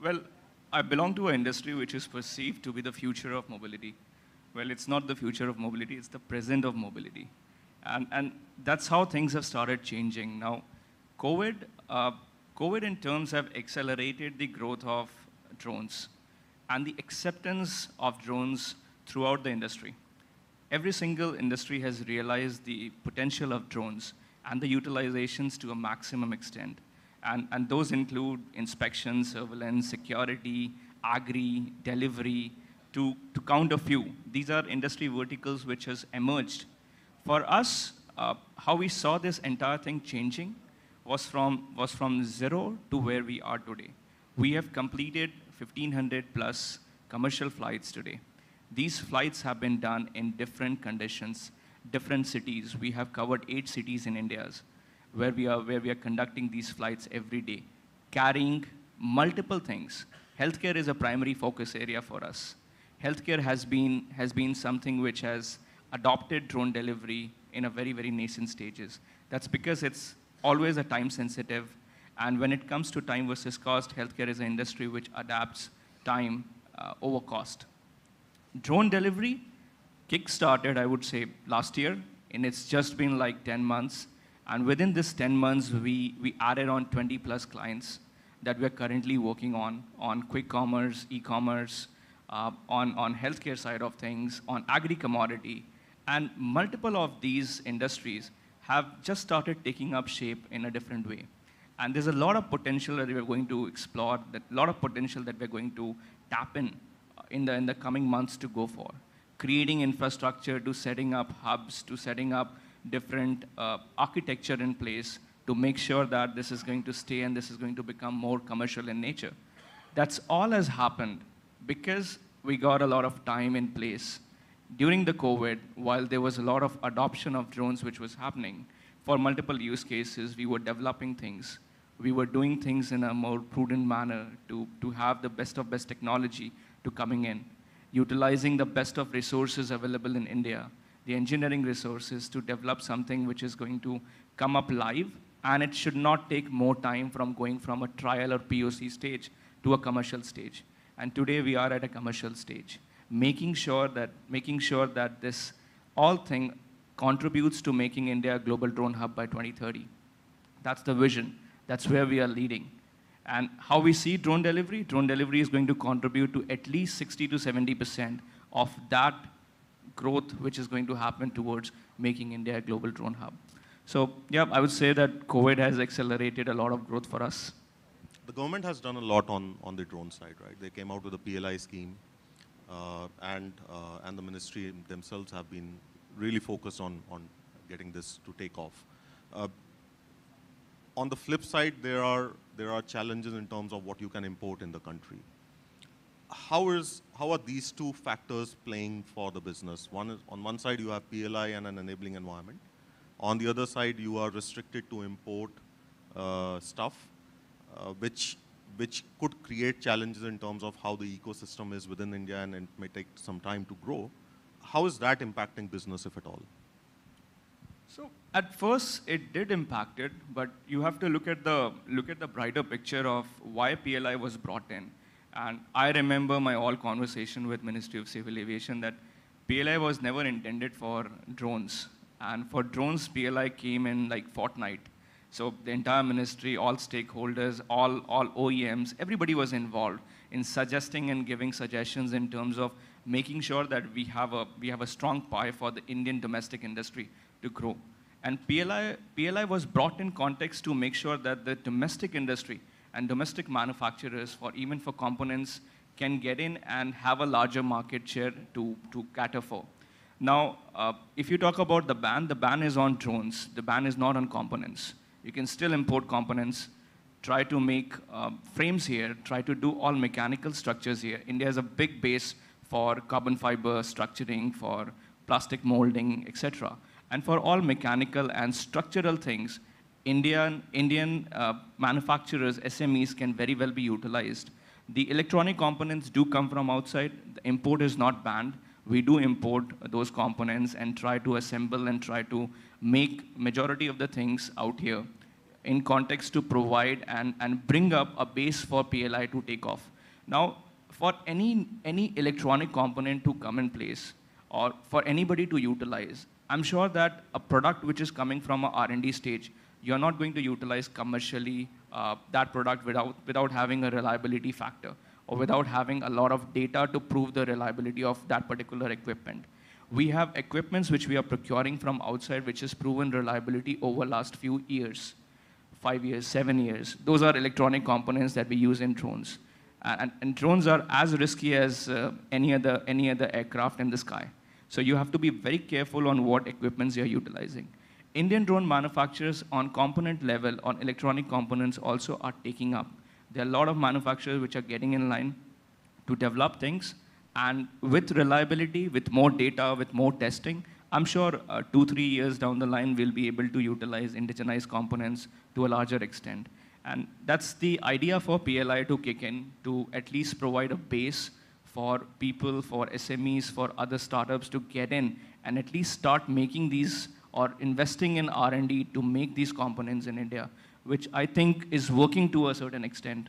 Well, I belong to an industry which is perceived to be the future of mobility. Well, it's not the future of mobility, it's the present of mobility. And, and that's how things have started changing. Now, COVID, uh, COVID in terms have accelerated the growth of drones and the acceptance of drones throughout the industry. Every single industry has realized the potential of drones and the utilizations to a maximum extent. And, and those include inspection, surveillance, security, agri, delivery, to, to count a few. These are industry verticals which has emerged. For us, uh, how we saw this entire thing changing was from, was from zero to where we are today. We have completed 1,500 plus commercial flights today. These flights have been done in different conditions, different cities. We have covered eight cities in India where we are, where we are conducting these flights every day, carrying multiple things. Healthcare is a primary focus area for us. Healthcare has been, has been something which has adopted drone delivery in a very, very nascent stages. That's because it's always a time sensitive, and when it comes to time versus cost, healthcare is an industry which adapts time uh, over cost. Drone delivery kick-started, I would say, last year, and it's just been like 10 months. And within this 10 months, we, we added on 20 plus clients that we're currently working on, on quick commerce, e-commerce, uh, on, on healthcare side of things, on agri-commodity. And multiple of these industries have just started taking up shape in a different way. And there's a lot of potential that we're going to explore, a lot of potential that we're going to tap in uh, in the, in the coming months to go for. Creating infrastructure to setting up hubs, to setting up different uh, architecture in place to make sure that this is going to stay and this is going to become more commercial in nature. That's all has happened because we got a lot of time in place. During the COVID, while there was a lot of adoption of drones which was happening, for multiple use cases, we were developing things. We were doing things in a more prudent manner to, to have the best of best technology to coming in, utilizing the best of resources available in India, the engineering resources to develop something which is going to come up live, and it should not take more time from going from a trial or POC stage to a commercial stage. And today we are at a commercial stage, making sure that, making sure that this all thing contributes to making India a global drone hub by 2030. That's the vision. That's where we are leading. And how we see drone delivery, drone delivery is going to contribute to at least 60 to 70% of that growth which is going to happen towards making India a global drone hub. So yeah, I would say that COVID has accelerated a lot of growth for us. The government has done a lot on, on the drone side, right? They came out with a PLI scheme, uh, and, uh, and the ministry themselves have been really focused on, on getting this to take off. Uh, on the flip side, there are, there are challenges in terms of what you can import in the country. How, is, how are these two factors playing for the business? One is, on one side, you have PLI and an enabling environment. On the other side, you are restricted to import uh, stuff uh, which which could create challenges in terms of how the ecosystem is within India and it may take some time to grow. How is that impacting business, if at all? So at first it did impact it, but you have to look at the look at the brighter picture of why PLI was brought in. And I remember my all conversation with Ministry of Civil Aviation that PLI was never intended for drones. And for drones, PLI came in like fortnight. So the entire ministry, all stakeholders, all, all OEMs, everybody was involved in suggesting and giving suggestions in terms of making sure that we have a, we have a strong pie for the Indian domestic industry to grow. And PLI, PLI was brought in context to make sure that the domestic industry and domestic manufacturers, for even for components, can get in and have a larger market share to, to cater for. Now, uh, if you talk about the ban, the ban is on drones. The ban is not on components. You can still import components, try to make uh, frames here, try to do all mechanical structures here. India has a big base for carbon fiber structuring, for plastic molding, etc. And for all mechanical and structural things, Indian, Indian uh, manufacturers, SMEs, can very well be utilized. The electronic components do come from outside. The import is not banned. We do import those components and try to assemble and try to make majority of the things out here. in context to provide and, and bring up a base for PLI to take off. Now, for any, any electronic component to come in place, or for anybody to utilize, I'm sure that a product which is coming from a R&D stage, you're not going to utilize commercially uh, that product without, without having a reliability factor or without having a lot of data to prove the reliability of that particular equipment. We have equipments which we are procuring from outside which has proven reliability over last few years, five years, seven years. Those are electronic components that we use in drones. And, and drones are as risky as uh, any, other, any other aircraft in the sky. So you have to be very careful on what equipments you're utilizing. Indian drone manufacturers on component level, on electronic components also are taking up. There are a lot of manufacturers which are getting in line to develop things. And with reliability, with more data, with more testing, I'm sure uh, two, three years down the line, we'll be able to utilize indigenized components to a larger extent. And that's the idea for PLI to kick in, to at least provide a base for people, for SMEs, for other startups to get in and at least start making these or investing in R&D to make these components in India, which I think is working to a certain extent